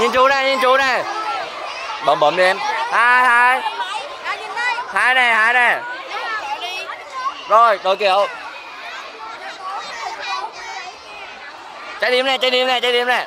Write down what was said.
nhìn chú này, nhìn chú này. Bấm bấm đi em. Hai hai. Hai này hai này. Rồi, đội kiểu. Trái điểm này, trái điểm này, trái điểm này.